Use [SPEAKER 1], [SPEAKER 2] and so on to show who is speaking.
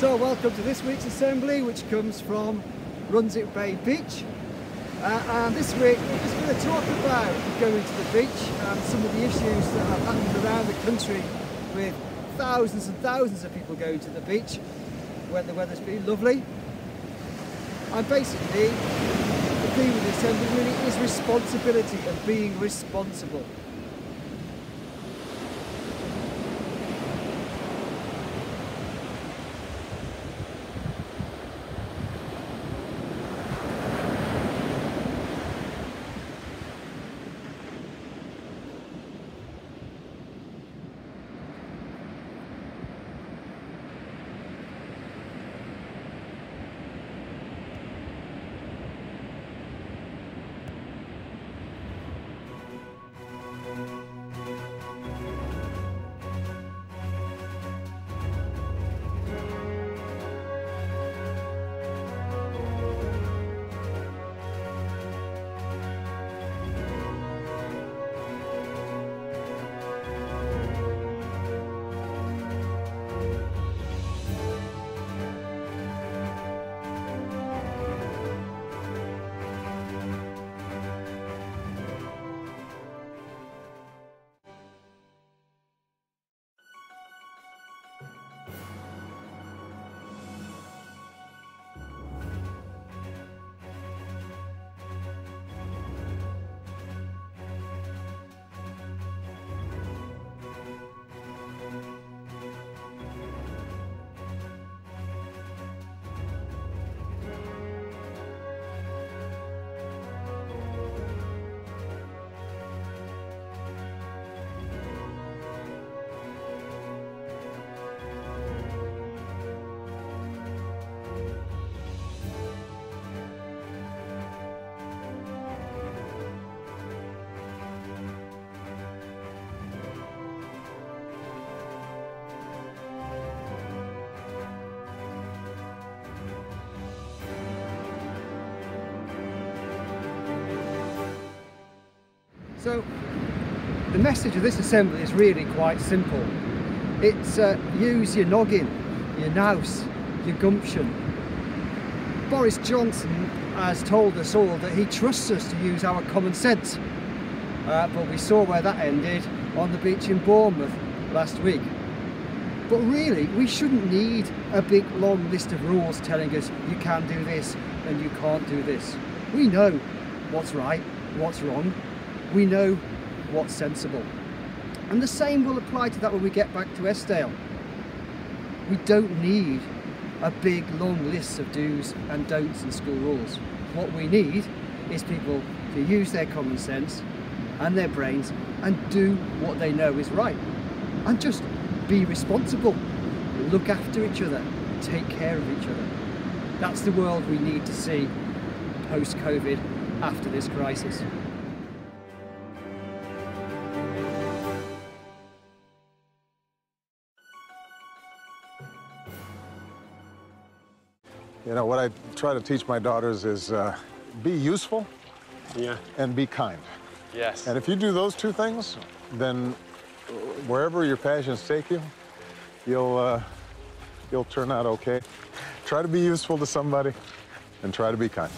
[SPEAKER 1] So welcome to this week's assembly which comes from Runswick Bay Beach uh, and this week we're just going to talk about going to the beach and some of the issues that have happened around the country with thousands and thousands of people going to the beach when the weather's been lovely. And basically the theme of the assembly really is responsibility and being responsible. So the message of this assembly is really quite simple. It's uh, use your noggin, your nous, your gumption. Boris Johnson has told us all that he trusts us to use our common sense. Uh, but we saw where that ended on the beach in Bournemouth last week. But really, we shouldn't need a big long list of rules telling us you can do this and you can't do this. We know what's right, what's wrong, we know what's sensible. And the same will apply to that when we get back to Eskdale. We don't need a big long list of do's and don'ts and school rules. What we need is people to use their common sense and their brains and do what they know is right. And just be responsible, look after each other, take care of each other. That's the world we need to see post-COVID after this crisis.
[SPEAKER 2] You know, what I try to teach my daughters is uh, be useful
[SPEAKER 3] Yeah.
[SPEAKER 2] and be kind.
[SPEAKER 3] Yes.
[SPEAKER 2] And if you do those two things, then wherever your passions take you, you'll, uh, you'll turn out okay. Try to be useful to somebody and try to be kind.